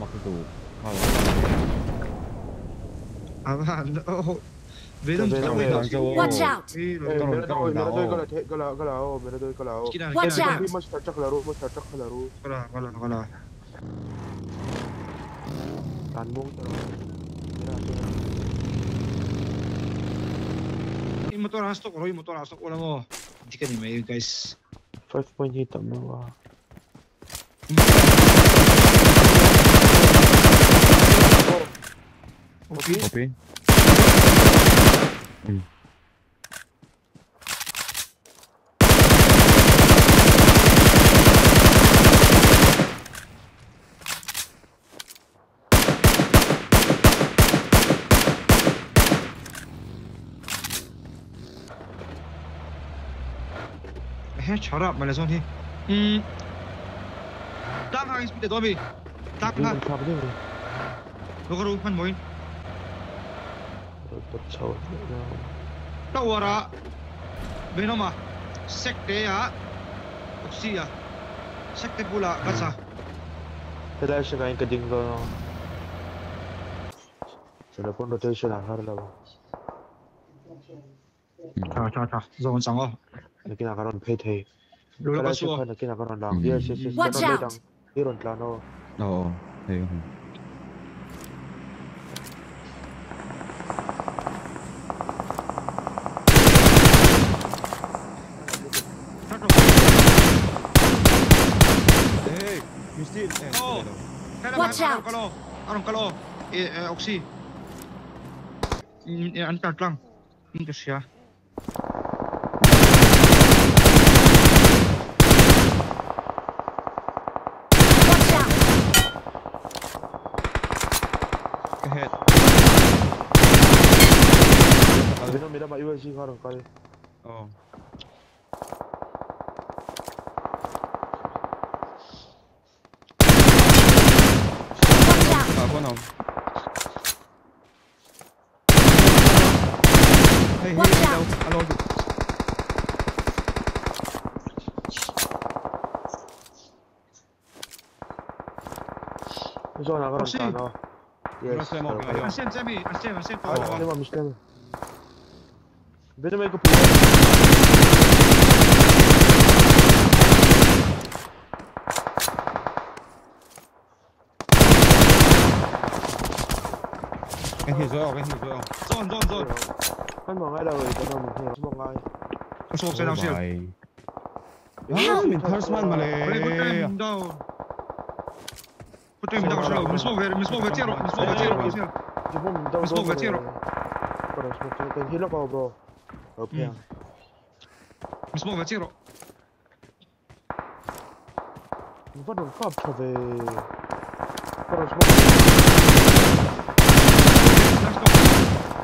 mặc dù không ám hẳn đâu Vế đồng trong mình đang châu Watch out. Watch out. Watch out Tàn buông tờ Yung motor hastok, Roy, motor hastok, wala mo. Hindi ni may guys. 5 point hit ang Copy. Copy. Hei, shut up, mana zon ni? Hmm. Tak hangis pun dia, Tommy. Tak nak. Tak boleh. Bukan rumah. pachaw tawara. Benoma sekte ya oxia sekte pula kacha helai shinga in kading lo telepon rotation har la ba ta ta ta zon sang o lekin agar on phe the lo la pasu lekin agar on cái yes yes yes. Watch out. iron tlano no hey Watch out. Kalau kalau kalau eh oksi. Ini antar lang. Ini kesia. Ahead. Ada nak mira mak ibu sih kalau kali. Oh. 看到。哎，嘿，阿老阿。你说哪个人打的？现在，在。Ah, Tawa hindi ka. ma miss them. Bino may kupi. Cái gì rồi, cái gì rồi. Zone, zone, zone. Kan mo nga daw eh, tanong mo. Yes, mo nga. Pasok sa down shield. Ah, min Tarsman mali. Pwede put them down. Put them down slow. Miss Mover, Miss Mover, zero. Miss Mover, zero. zero. Di mo daw Mas mo, Vetsero. Pero smoke ko kan hilo ko bro. Okay. Mm. Miss Mover, zero. Mo pa dong kap chave. Pero smoke.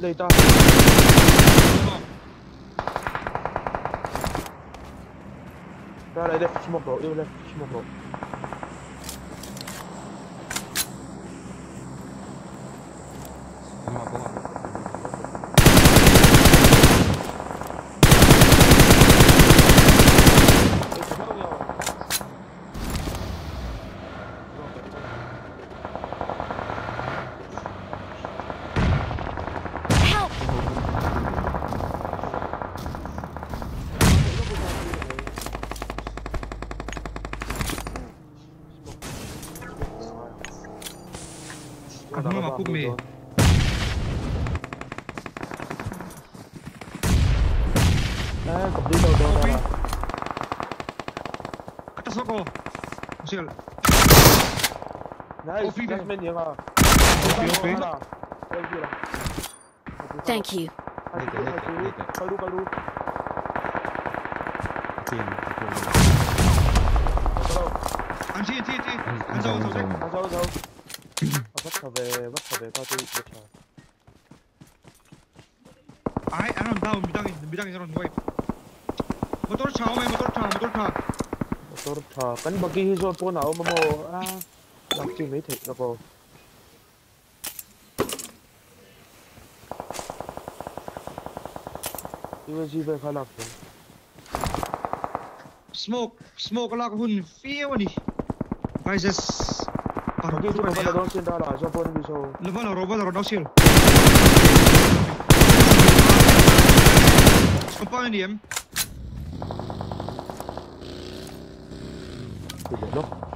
ليتها. تعال لا لا لا لا شمبرو Arruma uma comigo. Mudou. Ah, complete daw daw daw. Atas ako. Musil. Nice. OP last man yun ah. OP, OP. Thank you. Later, later, later. Kalu, kalu. Team. Team, team, team. Anzaw, anzaw. Anzaw, anzaw. À à, về về tôi bắt trở Ai anh làm tao mình đang mình đang ra rồi. Motor chào mày motor chào motor chào. motor tra kan bagi hizo po na o mo ah lakti may take na ko Iwa jiba kalak po Smoke smoke lah hun feel ni. Prices. Parang Bagi tu jiba kan Dito, Robalo, down shield dala. Siya po nabisa ko. Robalo, Robalo, down shield. Scompahan ni em. Tidak, loh.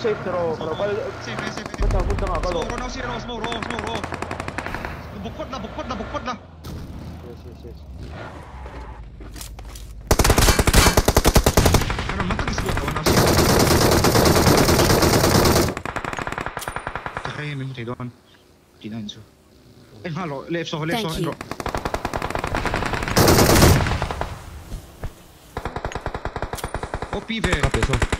scendono, però quello... Senti, sì sì sì sì sì sì sì sì sì, sì sì sì sì boccorda, boccorda. Sì, sì, sì. Hanno ammazzato sotto, hanno sotto. Tre minuti, don. Di danzo. E fallo, left, left, entro. Oh, pive. Capito.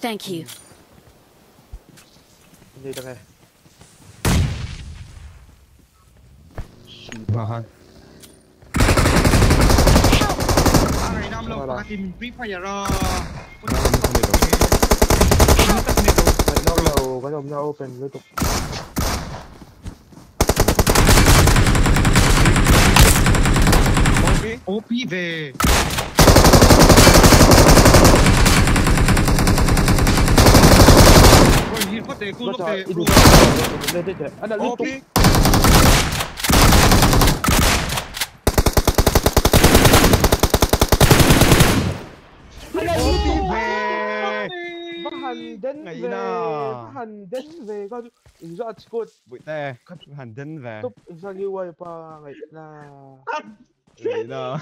Thank you. Đi đây. Vào hai. Này năm lâu quá tìm Free Fire. Nó lầu có dòng nhau open liên tục. OP về hin phát tệ cú lúc tệ rùa lên đây thế anh đã lúc tung hẳn đến về hẳn đến về con ứng do cô bụi tè hẳn đến về tôi ứng do như vậy pa ngày là ngày nào